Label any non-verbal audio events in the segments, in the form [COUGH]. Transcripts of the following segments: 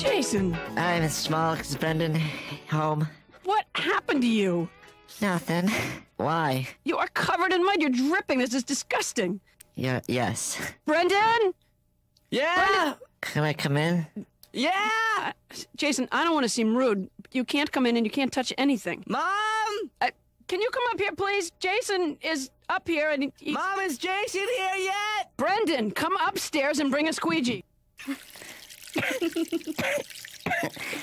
Jason, I'm a small, is Brendan home? what happened to you? Nothing. Why? You are covered in mud. You're dripping. This is disgusting. Yeah, yes. Brendan? Yeah. Can I come in? Yeah. Jason, I don't want to seem rude. but You can't come in and you can't touch anything. Mom. Uh, can you come up here, please? Jason is up here and he, he- Mom, is Jason here yet? Brendan, come upstairs and bring a squeegee.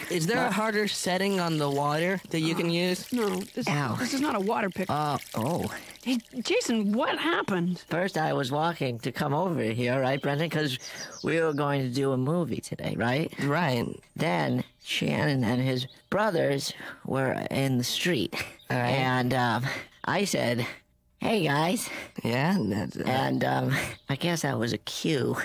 Is there a harder setting on the water that you can use? No, this, Ow. this is not a water pick. Oh, oh. hey, Jason, what happened? First, I was walking to come over here, right, Brendan? Because we were going to do a movie today, right? Right. Then Shannon and his brothers were in the street. All right. And um, I said, hey, guys. Yeah. That's, uh, And um, I guess that was a cue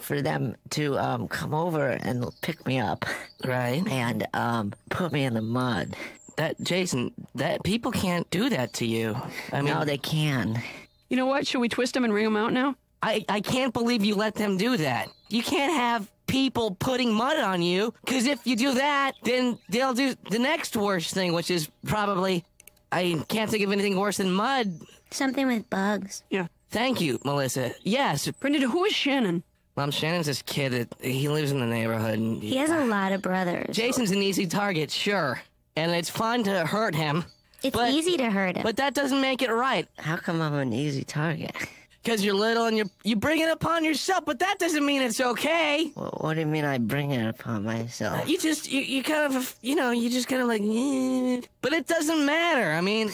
for them to um, come over and pick me up right. and um, put me in the mud. That Jason. That people can't do that to you. I mean, No, they can. You know what? Should we twist them and wring them out now? I I can't believe you let them do that. You can't have people putting mud on you because if you do that, then they'll do the next worst thing, which is probably. I can't think of anything worse than mud. Something with bugs. Yeah. Thank you, Melissa. Yes, Brendan, who is Shannon? Mom, Shannon's this kid that he lives in the neighborhood. And He has a lot of brothers. Jason's an easy target, sure, and it's fun to hurt him, it's but- easy to hurt him. but that doesn't make it right. How come I'm an easy target? Because you're little and you you bring it upon yourself, but that doesn't mean it's okay. Wha- What do you mean I bring it upon myself? You just you, you kind of you know you just kind of like, eh. but it doesn't matter. I mean,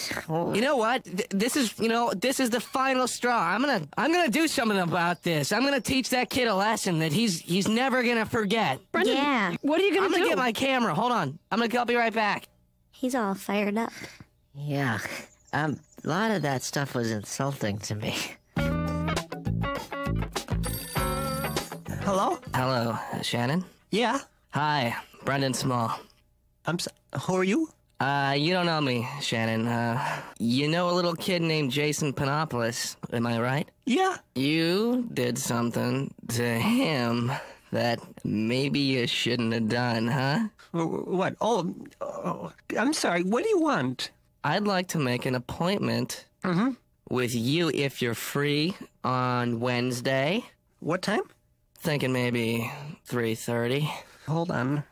you know what? This is you know this is the final straw. I'm gonna I'm gonna do something about this. I'm gonna teach that kid a lesson that he's he's never gonna forget. Brendan, Yeah. what are you gonna do? I'm going to get my camera. Hold on. I'm gonna I'll be right back. He's all fired up. Yeah. Um, a lot of that stuff was insulting to me. [LAUGHS] Hello? Hello, Shannon. Yeah. Hi, Brendan Small. I'm. s who are you? Uh, you don't know me, Shannon. Uh, you know a little kid named Jason Penopolis, am I right? Yeah. You did something to him that maybe you shouldn't have done, huh? What? Oh, oh, I'm sorry. What do you want? I'd like to make an appointment with you if you're free on Wednesday. What time? Thinking maybe 3:30. Hold on.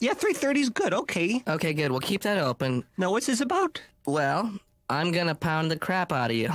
Yeah, 3:30 is good. Okay. Okay, good. We'll keep that open. Now, what's this about? Well, I'm gonna pound the crap out of you.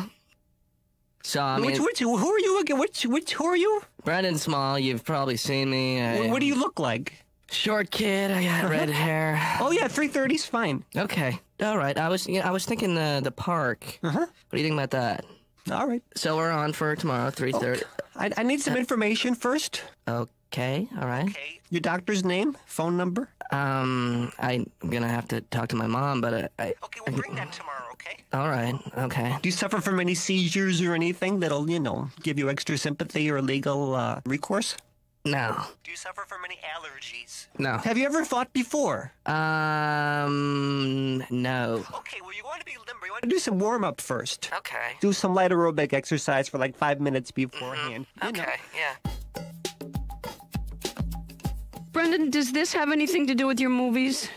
So I mean, which, which, who are you again? Which, which, who are you? Brendan Small, you've probably seen me. I- Wh- What do you look like? Short kid. I got red hair. Oh yeah, 3:30 is fine. Okay. All right. I was. You know, I was thinking the the park. Uh huh. What do you think about that? All right. So we're on for tomorrow, three thirty. I, I need some information first. Okay. All right. Your doctor's name, phone number. Um, I'm gonna have to talk to my mom, but I. I Okay, we'll bring that tomorrow. Okay. all right. Okay. Do you suffer from any seizures or anything that'll, you know, give you extra sympathy or legal uh, recourse? No. Do you suffer from any allergies? No. Have you ever fought before? Um. No. Okay, well, you want to be limber. You want to do some warm up first. Okay. Do some light aerobic exercise for like five minutes beforehand. You know. Okay. Yeah. Brendan, does this have anything to do with your movies?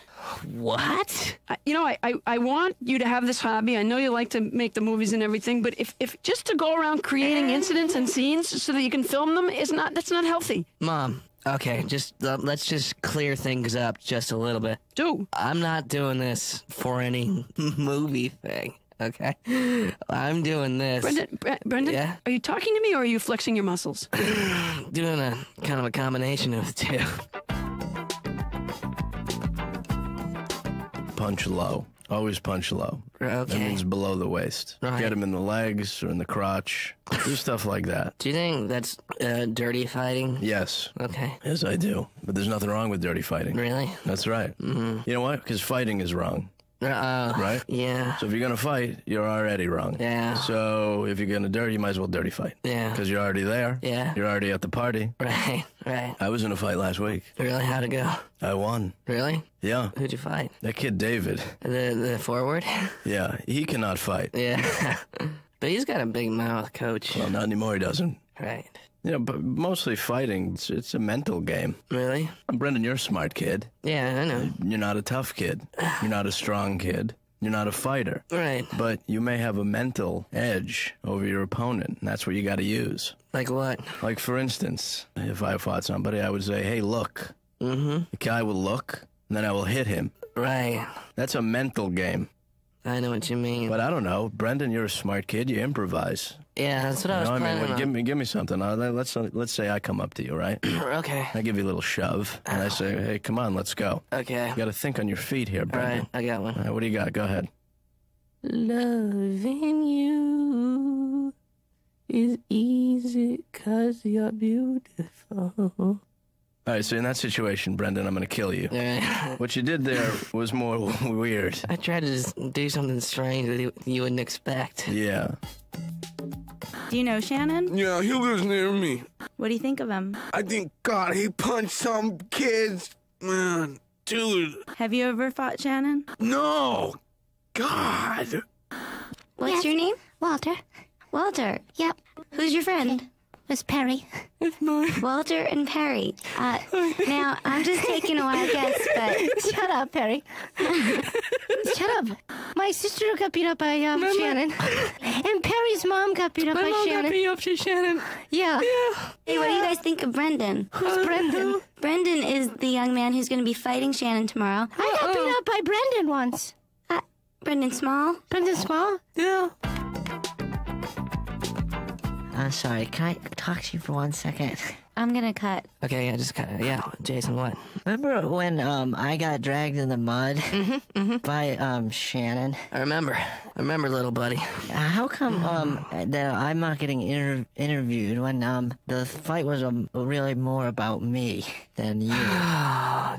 What? I, you know, I, I, I want you to have this hobby. I know you like to make the movies and everything, but if, if just to go around creating incidents and scenes so that you can film them is not that's not healthy. Mom. Okay. Just uh, let's just clear things up just a little bit. Do I'm not doing this for any [LAUGHS] movie thing. Okay. I'm doing this. Brendan, Bre- Brendan, Yeah? are you talking to me or are you flexing your muscles? [SIGHS] doing a kind of a combination of the two. [LAUGHS] Punch low. Always punch low. Okay. That means below the waist. Right. Get him in the legs or in the crotch. Do stuff like that. Do you think that's uh, dirty fighting? Yes. Okay. Yes, I do. But there's nothing wrong with dirty fighting. Really? That's right. Mm-hmm. You know what? Because fighting is wrong, Uh, right? Yeah. So if you're going to fight, you're already wrong. Yeah. So if you're going to dirty, you might as well dirty fight. Yeah. Because you're already there. Yeah. You're already at the party. Right. Right. I was in a fight last week. Really? How'd it go? I won. Really? Yeah. Who'd you fight? That kid David. The the forward? [LAUGHS] Yeah. He cannot fight. Yeah. [LAUGHS] but he's got a big mouth, coach. Well, not anymore. He doesn't. Right. You know, but mostly fighting. It's, it's a mental game. Really? Brendan, you're a smart kid. Yeah, I know. You're not a tough kid. You're not a strong kid. You're not a fighter. Right. But you may have a mental edge over your opponent, and that's what you got to use. Like what? Like, for instance, if I fought somebody, I would say, hey, look. Mm-hmm. The guy will look, and then I will hit him. Right. That's a mental game. I know what you mean. But I don't know. Brendan, you're a smart kid. You improvise. Yeah, that's what I You was know what I mean? planning Well, give me, give me something. Uh, let- let's, let's say I come up to you, right? [CLEARS THROAT] [CLEARS THROAT] okay. I give you a little shove, and I say, hey, come on, let's go. Okay. You got to think on your feet here, Brendan. right, I got one. All right, what do you got? Go ahead. Loving you is easy cause you're beautiful. All right, so in that situation, Brendan, I'm going to kill you. Alright. [LAUGHS] What you did there was more [LAUGHS] weird. I tried to just do something strange that you, you wouldn't expect. Yeah. Do you know Shannon? Yeah, he lives near me. What do you think of him? I think God he punched some kids. Man, dude, Have you ever fought Shannon? no. God. What's Yes. your name? Walter. Walter. Yep. Who's your friend? It's Perry. [LAUGHS] Walter and Perry. Uh, now, I'm just taking a wild guess, but [LAUGHS] Shut up, Perry. [LAUGHS] Shut up. My sister got beat up by um, Shannon. and Perry's mom got beat up by Shannon. up to Shannon. Yeah. hey, what do you guys think of Brendan? Who's Brendan? Brendan is the young man who's going to be fighting Shannon tomorrow. I got beat up by Brendan once. Uh, Brendan Small? Brendan Small? Yeah. I'm sorry. Can I talk to you for one second? I'm going to cut. Okay, yeah, just kind of, yeah. Jason, what? Remember when um I got dragged in the mud by um Shannon? I remember. I remember, little buddy. Uh, How come um that I'm not getting inter- interviewed when um the fight was um, really more about me than you? [SIGHS] Oh,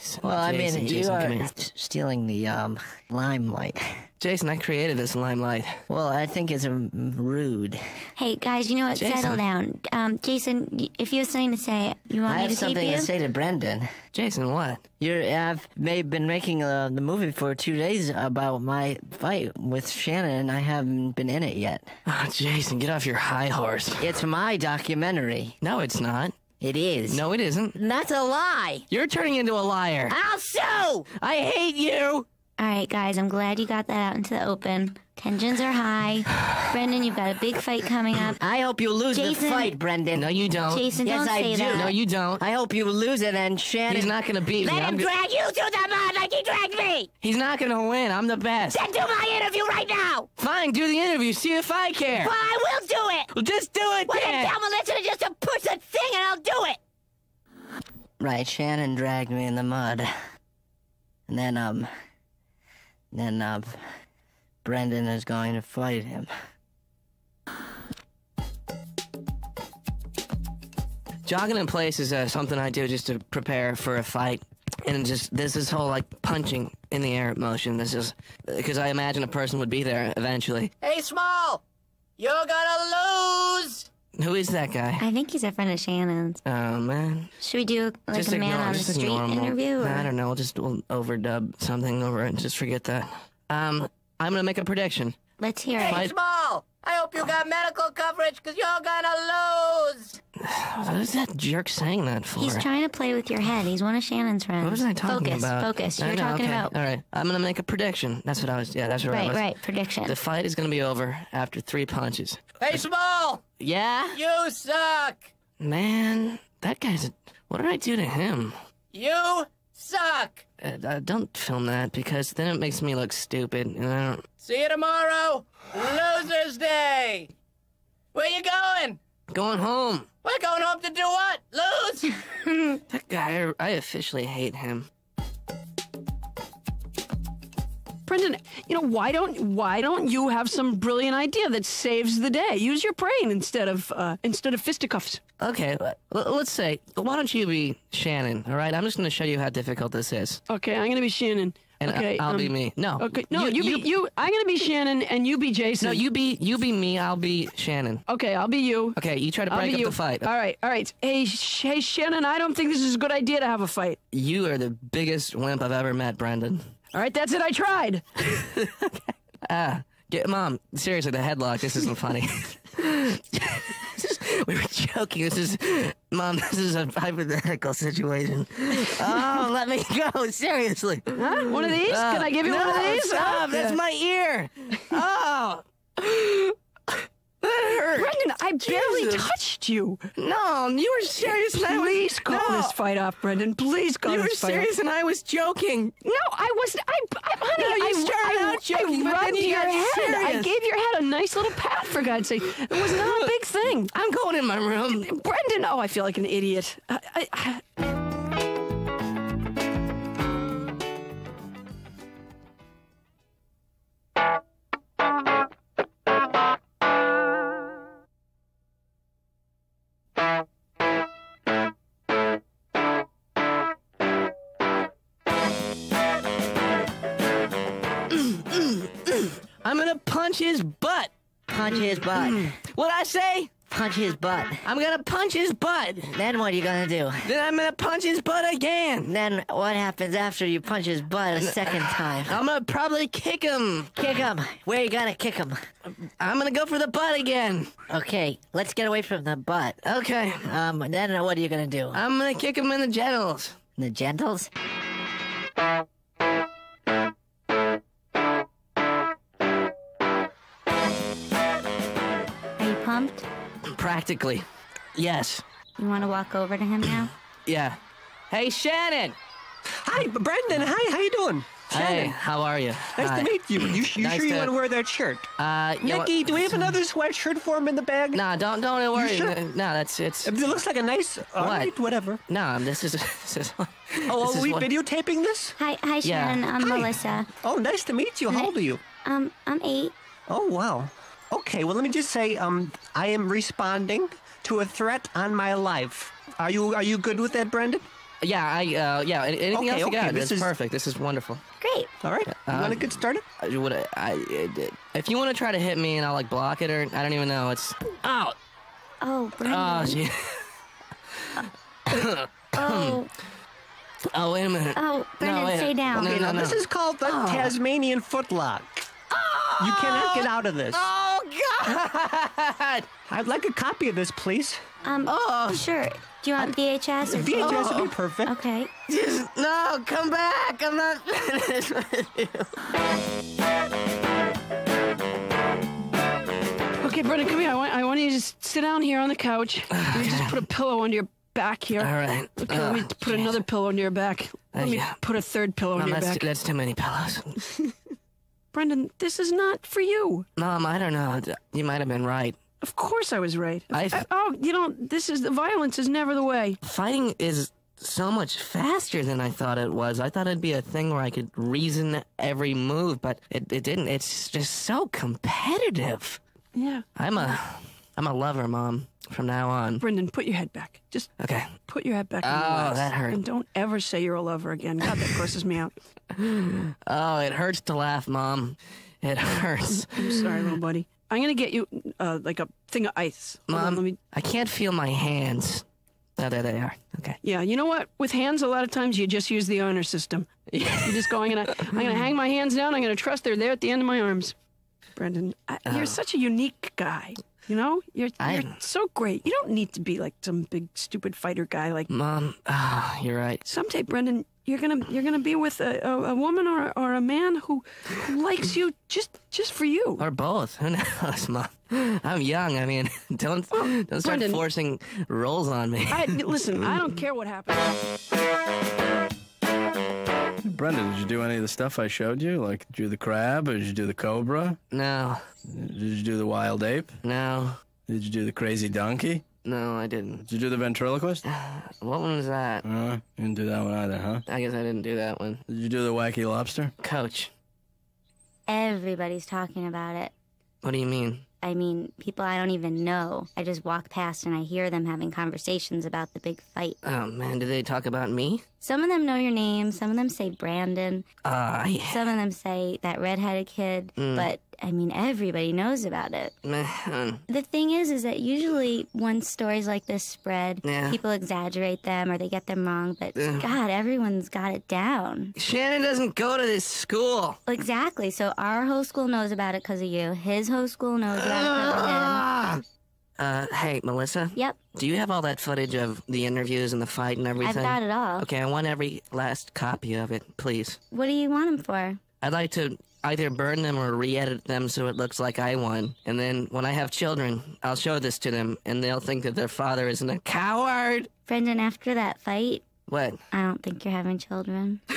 Jason. Well, I Jason, mean, Jason, you come are here. stealing the um limelight. Jason, I created this limelight. Well, I think it's um, rude. Hey, guys, you know what? Jason. Settle down. Um, Jason, if you have something to say, you want I me have to tape something to say to Brendan. Jason, what? You're I've made, been making uh, the movie for two days about my fight with Shannon, and I haven't been in it yet. Oh, Jason, get off your high horse. It's my documentary. No, it's not. It is. No, it isn't. that's a lie. You're turning into a liar. I'll sue. I hate you. All right, guys, I'm glad you got that out into the open. Tensions are high. [SIGHS] Brendan, you've got a big fight coming up. I hope you lose the Jason. fight, Brendan. No, you don't. Jason, yes, don't I say do. that. No, you don't. I hope you lose it, and Shannon. He's not gonna beat me. Let I'm him go- drag you through the mud like he dragged me. He's not gonna win. I'm the best. Then do my interview right now. Fine, do the interview. See if I care. Well, I will do it. Well, just do it Well, then. then tell Melissa to just to push the thing, and I'll do it. Right, Shannon dragged me in the mud, and then um, then um, Brendan is going to fight him. Jogging in place is uh, something I do just to prepare for a fight. And just this is whole like punching in the air motion. This is because I imagine a person would be there eventually. Hey, Small, you're gonna lose. Who is that guy? I think he's a friend of Shannon's. Oh man, Should we do like just a man ignore. on the just street ignore interview? Or? I don't know. We'll just we'll overdub something over it. And just forget that. Um, I'm gonna make a prediction. Let's hear it. Fight- Small, I hope you got medical coverage, because you're gonna lose. [SIGHS] What is that jerk saying that for? He's trying to play with your head. He's one of Shannon's friends. What was I talking focus, about? Focus. I You're know, talking okay. about All right, I'm gonna make a prediction. That's what I was. Yeah, that's what I right, was. right. Prediction. The fight is gonna be over after three punches. Hey, Small, Yeah, you suck. man, that guy's. A... What did I do to him? You suck. Uh, uh, don't film that because then it makes me look stupid. And I don't. See you tomorrow, Losers Day. Where you going? Going home. We're going home to do what? Lose? [LAUGHS] That guy, I, I officially hate him. Brendan, you know why don't why don't you have some brilliant idea that saves the day? Use your brain instead of uh, instead of fisticuffs. Okay, let's say, why don't you be Shannon? All right, I'm just gonna show you how difficult this is, Okay, I'm gonna be Shannon. and okay, I- I'll be um, me. No. Okay, no, you, be you. I'm gonna be Shannon, and you be Jason. No, you be you be me. I'll be Shannon. Okay, I'll be you. Okay, you try to break up you. the fight. All right, all right. Hey, sh- hey, Shannon, I don't think this is a good idea to have a fight. You are the biggest wimp I've ever met, Brendan. All right, that's it. I tried. [LAUGHS] Ah, get mom. Seriously, the headlock. This isn't funny. we [LAUGHS] we were joking. This is, mom. This is a hypothetical situation. Oh, let me go. Seriously. Huh? One of these? Can I give you no, one of these? Stop. That's my ear. Oh. [LAUGHS] Brendan, I barely Jesus. touched you. No, you were serious. and I was- Please call no. this fight off, Brendan. Please call You were this fight serious, and I was joking. No, I wasn't. I, I honey, No, you I, started I, out joking, I rubbed you your head. I gave your head a nice little pat, for God's sake. It was not a big thing. I'm going in my room. Brendan, oh, I feel like an idiot. I, I, punch his butt. Punch his butt. What I say? Punch his butt. I'm gonna punch his butt. Then what are you gonna do? Then I'm gonna punch his butt again. Then what happens after you punch his butt a second time? I'm gonna probably kick him. Kick him. Where you gonna kick him? I'm gonna go for the butt again. Okay, let's get away from the butt. Okay. Um, then what are you gonna do? I'm gonna kick him in the genitals. The gentles? Practically. Yes. You want to walk over to him now? [CLEARS THROAT] Yeah. Hey, Shannon. Hi, Brendan. Hi, how you doing? Hey, how are you? Nice Hi. to meet you. You, [CLEARS THROAT] you Nice sure you to- want to wear that shirt? Uh, you know what? Nikki, do we have another sweatshirt for him in the bag? Nah, don't don't worry. sure? No, that's it's. It looks like a nice. All What? right, whatever. No, this is. [LAUGHS] This is Oh, this are is we what- videotaping this? Hi, hi, Yeah. I'm Hi. Melissa. Oh, nice to meet you. How old are you? Um, I'm eight. Oh, wow. Okay, well, let me just say, um, I am responding to a threat on my life. Are you are you good with that, Brendan? Yeah, I uh, yeah. Anything Okay, else you okay, got? this This is is- perfect. This is wonderful. Great. All right. You want to get started? I would I, I if you want to try to hit me and I'll like block it or I don't even know. It's oh Oh, Brendan. oh gee. oh, oh wait a minute. oh, Brendan, wait. stay down. No, Okay, no, now no. this is called the Tasmanian footlock. You cannot get out of this. Oh God! [LAUGHS] I'd like a copy of this, please. Um, Oh sure. Do you want VHS or VHS would be perfect. Okay. Just no, come back. I'm not [LAUGHS] finished with you. okay, Brendan, come here. I want, I want you to just sit down here on the couch. [SIGHS] Let me just put a pillow under your back here. All right. Okay, let me Oh, put another pillow under your back. Let me yeah. put a third pillow Mom, under your that's, back. that's too many pillows. [LAUGHS] Brendan, this is not for you. Mom, I don't know. You might have been right. Of course I was right. I- uh, I- oh, you know, this is the violence is never the way. Fighting is so much faster than I thought it was. I thought it'd be a thing where I could reason every move, but it, it didn't. It's just so competitive. Yeah. I'm a I'm a lover, Mom, from now on. Brendan, put your head back. Just Okay. put your head back. Oh, that hurt. And don't ever say you're a lover again. God, that grosses me out. [LAUGHS] Oh, it hurts to laugh, Mom. It hurts. [LAUGHS] I'm sorry, little buddy. I'm gonna get you uh, like a thing of ice. Hold on, Mom, let me. I can't feel my hands. Oh, there they are. Okay. Yeah, you know what? With hands, a lot of times you just use the honor system. [LAUGHS] You're just go. I'm gonna. I'm gonna hang my hands down. I'm gonna trust they're there at the end of my arms. Brendan, I, you're such a unique guy. You know, you're you're so great. You don't need to be like some big stupid fighter guy. Like Mom, oh, you're right. someday, Brendan, you're gonna you're gonna be with a, a, a woman or or a man who, who likes you just just for you. Or both. Who knows, [LAUGHS] Mom? I'm young. I mean, [LAUGHS] don't don't start Brendan- forcing roles on me. I listen. I [LAUGHS] don't care what happens. Brenda, did you do any of the stuff I showed you? Like, did you do the crab, or did you do the cobra? No, Did you do the wild ape? no, Did you do the crazy donkey? no, I didn't. Did you do the ventriloquist? [SIGHS] What one was that? Uh, you didn't do that one either, huh? I guess I didn't do that one. Did you do the wacky lobster? Coach, Everybody's talking about it. what do you mean? I mean, people I don't even know. I just walk past and I hear them having conversations about the big fight. Oh man, do they talk about me? Some of them know your name. Some of them say Brandon. Uh, I, Some of them say that redheaded kid. Mm. But I mean, everybody knows about it. The thing is, is that usually when stories like this spread, Yeah. people exaggerate them or they get them wrong. But God, everyone's got it down. Shannon doesn't go to this school. Exactly. So our whole school knows about it because of you. His whole school knows about it because of him. Ah! Uh, hey, Melissa. Yep. Do you have all that footage of the interviews and the fight and everything? I've got it all. Okay, I want every last copy of it, please. What do you want them for? I'd like to either burn them or re-edit them so it looks like I won. And then when I have children, I'll show this to them, and they'll think that their father isn't a coward. Brendan, after that fight, What? I don't think you're having children. [LAUGHS]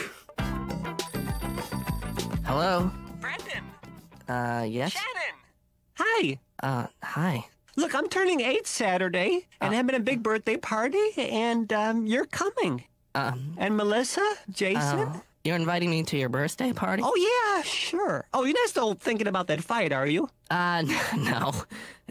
Hello? Brendan. Uh, yes? Shannon. Hi. Uh, hi. Look, I'm turning eight Saturday and having a big birthday party, and um, you're coming. Um, And Melissa, Jason. uh, you're inviting me to your birthday party? Oh yeah, sure. Oh, you're not still thinking about that fight, are you? Uh, [LAUGHS] no.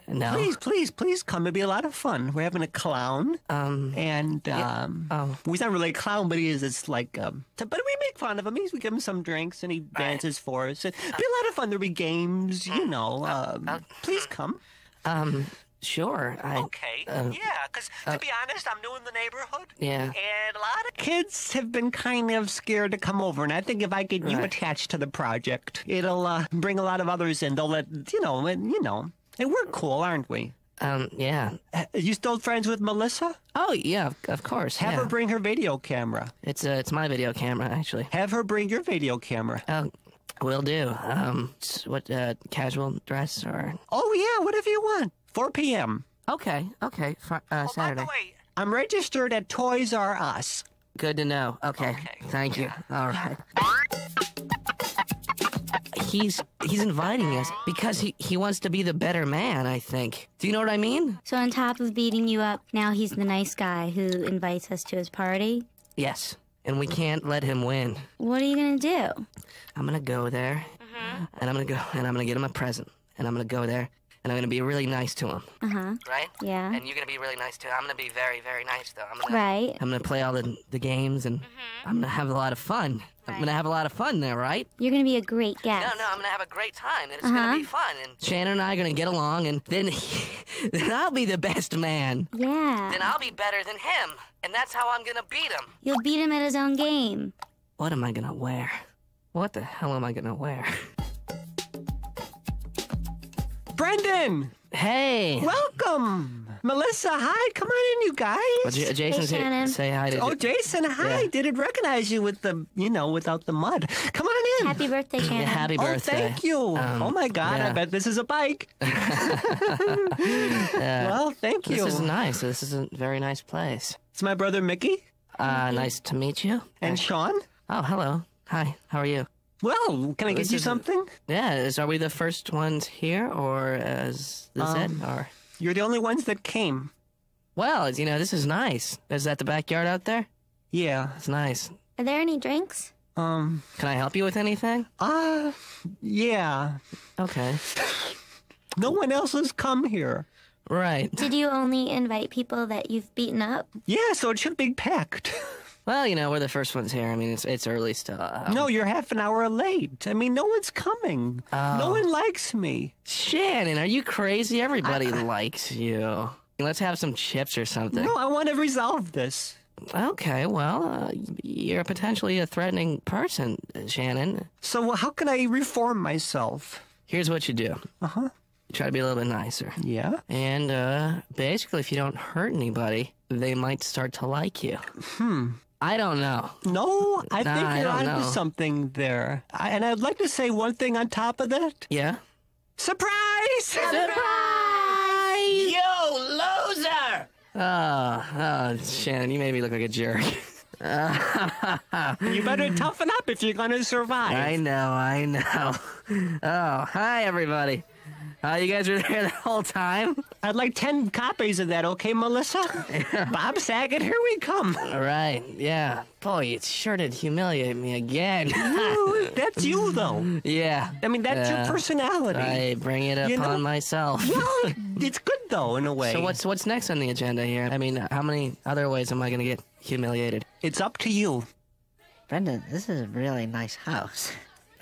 No. Please, please, please come. It'll be a lot of fun. We're having a clown, Um, and Yeah. um, oh. well, he's not really a clown, but he is. It's like, um, t- but we make fun of him. He's, we give him some drinks, and he dances for us. It'll be a lot of fun. There'll be games, you know. Um, please come. um, sure. I, Okay. uh, yeah, because to be honest, I'm new in the neighborhood. Yeah. And a lot of kids have been kind of scared to come over. And I think if I get you attached to the project, it'll uh, bring a lot of others in. They'll let, you know, and, you know. And we're cool, aren't we? um, yeah. Uh, You still friends with Melissa? Oh, yeah, of- of course. Have yeah. her bring her video camera. It's, uh, it's my video camera, actually. Have her bring your video camera. Oh, will do. Um, what, uh, casual dress or? Oh, yeah, whatever you want. 4 p.m. Okay, okay, fr- uh, Saturday. way, I'm registered at Toys R Us. Good to know. Okay, thank you. All right. He's he's inviting us because he, he wants to be the better man, I think. Do you know what I mean? So, on top of beating you up, now he's the nice guy who invites us to his party. Yes. And we can't let him win. What are you gonna do? I'm gonna go there uh-huh. and I'm gonna go and I'm gonna get him a present. And I'm gonna go there and I'm gonna be really nice to him. Uh huh. Right? Yeah. And you're gonna be really nice too. I'm gonna be very, very nice though. I'm gonna Right. I'm gonna play all the the games and I'm gonna have a lot of fun. I'm gonna have a lot of fun there, right? You're gonna be a great guest. No, no, I'm gonna have a great time. and It's Uh-huh. gonna be fun. And Shannon and I are gonna get along, and then, [LAUGHS] then I'll be the best man. Yeah. Then I'll be better than him, and that's how I'm gonna beat him. You'll beat him at his own game. What am I gonna wear? What the hell am I gonna wear? [LAUGHS] Brendan! Hey. Welcome! Melissa, hi. Come on in, you guys. Well, J- Jason's Hey, here. Shannon. Say hi to. Oh, Jason, hi. Yeah. Didn't recognize you with the, you know, without the mud. Come on in. Happy birthday, Shannon. yeah, happy oh, thank you. Um, oh my God, I bet this is a bike. [LAUGHS] well, thank you. This is nice. This is a very nice place. It's my brother Mickey Uh, nice to meet you. and Sean. Oh, hello. Hi. How are you? Well, can I This get you is- something? Yeah. Is are we the first ones here, or as this it? Um, Or You're the only ones that came. well, you know, this is nice. Is that the backyard out there? Yeah. It's nice. Are there any drinks? Um. Can I help you with anything? Uh. Yeah. Okay. [LAUGHS] No one else has come here. Right. Did you only invite people that you've beaten up? Yeah, so it should be packed. [LAUGHS] Well, you know, we're the first ones here. I mean, it's it's early still. Um, no, you're half an hour late. I mean, no one's coming. No Oh. one likes me. Shannon, are you crazy? Everybody likes you. Let's have some chips or something. No, I want to resolve this. Okay, well, uh, you're potentially a threatening person, Shannon. So how can I reform myself? Here's what you do. Uh huh. Try to be a little bit nicer. Yeah. And uh, basically, if you don't hurt anybody, they might start to like you. Hmm. I don't know. No, I Nah, think I you're onto know. something there. I, and I'd like to say one thing on top of that. Yeah? Surprise! Surprise! You loser! Oh, oh, Shannon, you made me look like a jerk. You better toughen up if you're gonna survive. I know, I know. Oh, hi, everybody. Uh, you guys were [LAUGHS] there the whole time? I'd like 10 copies of that, okay, Melissa? [LAUGHS] Bob Saget, here we come. All right, yeah. Boy, it sure did humiliate me again. [LAUGHS] Ooh, That's you, though. yeah. I mean, that's Yeah. your personality. I bring it You upon know- myself. Well, it's good, though, in a way. So what's what's next on the agenda here? I mean, how many other ways am I going to get humiliated? It's up to you. Brendan, this is a really nice house.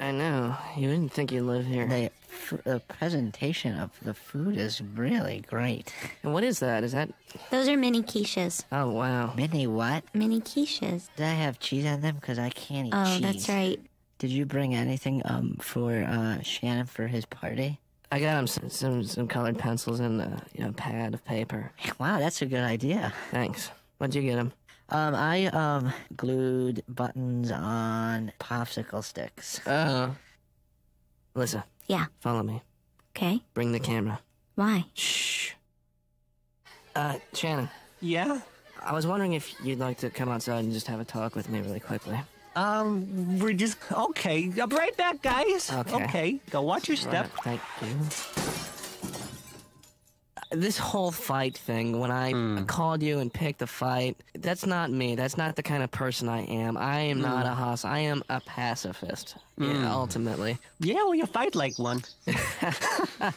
I know. You wouldn't think you live here. The, f- the presentation of the food is really great. [LAUGHS] And what is that? Is that? Those are mini quiches. Oh wow. Mini what? Mini quiches. Did I have cheese on them? Because I can't eat cheese. Oh, cheese. that's right. Did you bring anything um for uh Shannon for his party? I got him some some, some colored pencils and a you know, pad of paper. Wow, that's a good idea. Thanks. What'd you get him? Um, I um glued buttons on popsicle sticks. Oh. Alyssa, Yeah. follow me. Okay. Bring the camera. Why? Shh. Uh, Shannon, Yeah? I was wondering if you'd like to come outside and just have a talk with me really quickly. Um, we're just okay. I'll be right back, guys. Okay. Go watch your step. Right, thank you. This whole fight thing, when I Hmm. called you and picked a fight, that's not me. That's not the kind of person I am. I am not Hmm. a hoss. I am a pacifist, yeah, ultimately. Yeah, well, you fight like one. [LAUGHS]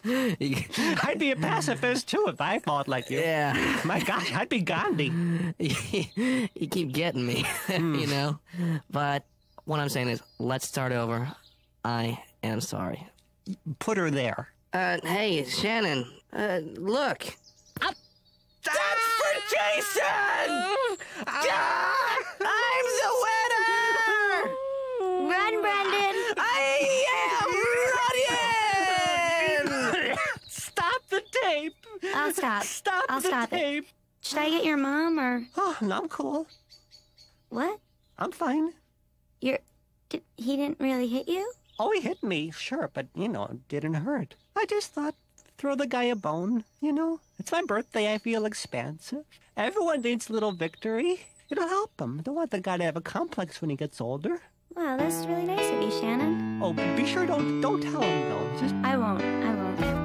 I'd be a pacifist too if I fought like you. yeah. My gosh, I'd be Gandhi. [LAUGHS] you keep getting me, [LAUGHS] Hmm. you know? But what I'm saying is, let's start over. I am sorry. Put her there. Uh, hey, Shannon, uh, look. That's for Jason! Ah, I'm the winner! Run, Brendan. I am running! Stop the tape! I'll stop. Stop I'll the stop it. tape! Should I get your mom or Oh, no, I'm cool. what? I'm fine. You're. Did, he didn't really hit you? Oh, he hit me, sure, but, you know, it didn't hurt. I just thought, throw the guy a bone, you know? It's my birthday, I feel expansive. Everyone needs a little victory. It'll help him. Don't want the guy to have a complex when he gets older. Wow, that's really nice of you, Shannon. Oh, be sure don't don't tell him though. Just I won't. I won't.